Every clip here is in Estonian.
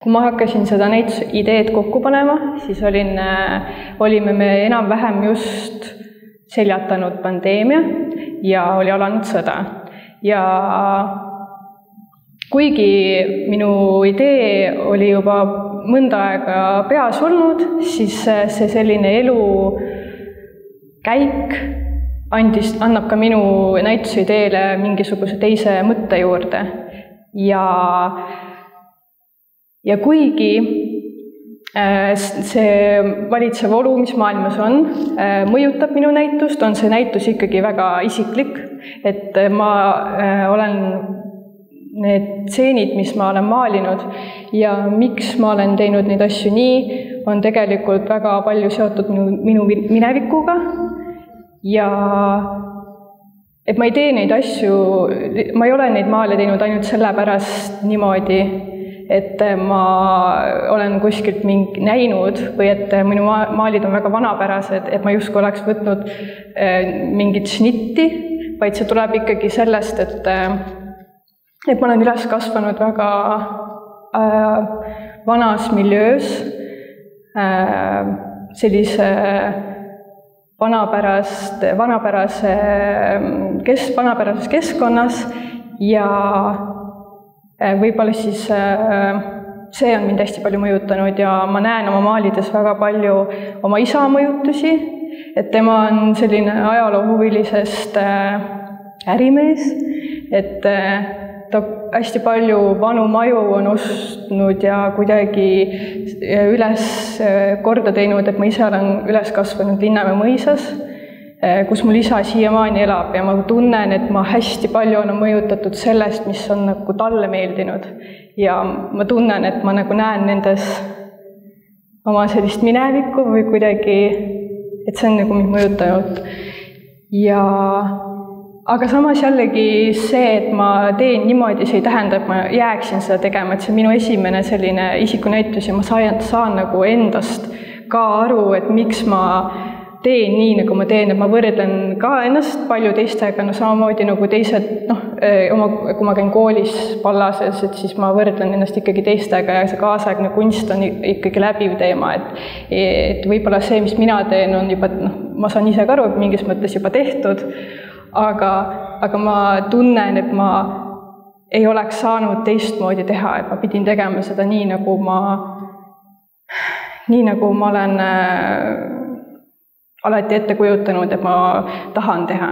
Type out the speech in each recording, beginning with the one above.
kui ma hakkasin seda näituse ideed kokku panema, siis olin, olime me enam-vähem just seljatanud pandeemia ja oli alanud sõda. ja kuigi minu idee oli juba mõnda aega peas olnud, siis see selline elu käik andis, annab ka minu näituse ideele mingisuguse teise mõtte juurde. ja, ja kuigi äh, see valitsev olu, mis maailmas on, äh, mõjutab minu näitust, on see näitus ikkagi väga isiklik, et ma äh, olen need tseenid, mis ma olen maalinud ja miks ma olen teinud neid asju nii, on tegelikult väga palju seotud minu, minu minevikuga. Ja et ma ei tee neid asju, ma ei ole neid maale teinud ainult sellepärast niimoodi, et ma olen kuskilt mingi näinud või et minu maalid on väga vanapärased, et ma justkui oleks võtnud eh, mingit šnitti, vaid see tuleb ikkagi sellest, et et ma olen üles kasvanud väga äh, vanas miljöös äh,, sellise vanapärast, vanapärase kes-, vanapärases keskkonnas ja äh, võib-olla siis äh, see on mind hästi palju mõjutanud ja ma näen oma maalides väga palju oma isa mõjutusi, et tema on selline ajaloohuvilisest äh, ärimees, et äh, ta hästi palju vanu maju on ostnud ja kuidagi üles korda teinud, et ma ise olen üles kasvanud Linnamäe mõisas, kus mul isa siiamaani elab ja ma tunnen, et ma hästi palju olen mõjutatud sellest, mis on nagu talle meeldinud. ja ma tunnen, et ma nagu näen nendes oma sellist minevikku või kuidagi, et see on nagu mind mõjutanud. ja aga samas jällegi see, et ma teen niimoodi, see ei tähenda, et ma jääksin seda tegema, et see on minu esimene selline isikunäitus ja ma saan, saan nagu endast ka aru, et miks ma teen nii, nagu ma teen, et ma võrdlen ka ennast palju teistega, no samamoodi nagu teised, noh, oma, kui ma käin koolis Pallases, et siis ma võrdlen ennast ikkagi teistega ja see kaasaegne kunst on ikkagi läbiv teema, et et võib-olla see, mis mina teen, on juba noh, ma saan ise ka aru, et mingis mõttes juba tehtud, aga, aga ma tunnen, et ma ei oleks saanud teistmoodi teha, et ma pidin tegema seda nii, nagu ma, nii nagu ma olen äh, alati ette kujutanud, et ma tahan teha.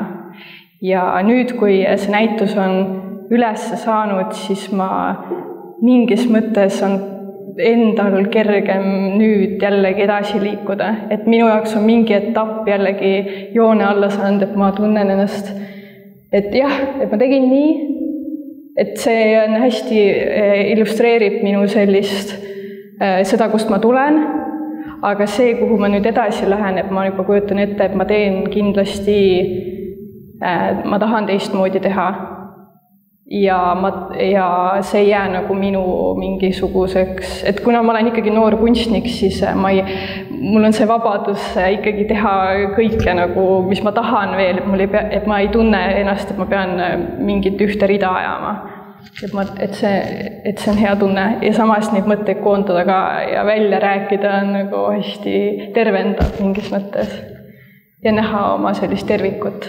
ja nüüd, kui see näitus on üles saanud, siis ma mingis mõttes on endal kergem nüüd jällegi edasi liikuda, et minu jaoks on mingi etapp jällegi joone alla saanud, et ma tunnen ennast, et jah, et ma tegin nii, et see on hästi, eh, illustreerib minu sellist, eh, seda, kust ma tulen, aga see, kuhu ma nüüd edasi lähen, et ma juba kujutan ette, et ma teen kindlasti, eh, ma tahan teistmoodi teha ja ma, ja see ei jää nagu minu mingisuguseks, et kuna ma olen ikkagi noor kunstnik, siis ma ei, mul on see vabadus ikkagi teha kõike nagu, mis ma tahan veel, et mul ei pea, et ma ei tunne ennast, et ma pean mingit ühte rida ajama. Et ma, et see, et see on hea tunne ja samas neid mõtteid koondada ka ja välja rääkida on nagu hästi tervendav mingis mõttes. ja näha oma sellist tervikut